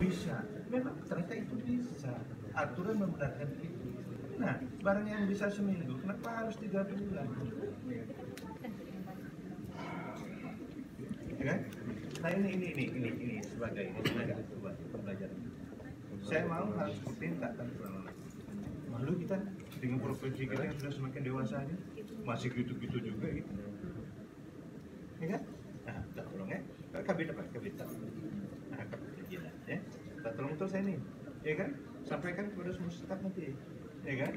bisa. Memang ternyata itu bisa. Aturan membenarkan itu. Nah barang yang bisa seminggu kenapa harus tiga bulan? Ya kan? Nah ini ini ini ini ini sebagai ini coba pembelajaran. Saya mau hal seperti ini tak akan berulang lagi malu kita dengan provinsi kita yang sudah semakin dewasa ini masih gitu-gitu juga gitu. Ya kan? Nah kita tolong ya. Kabin apa? Kabin tak nah kabin ya kita tolong terus saya nih ya kan? Sampaikan kepada semua staf nanti ya kan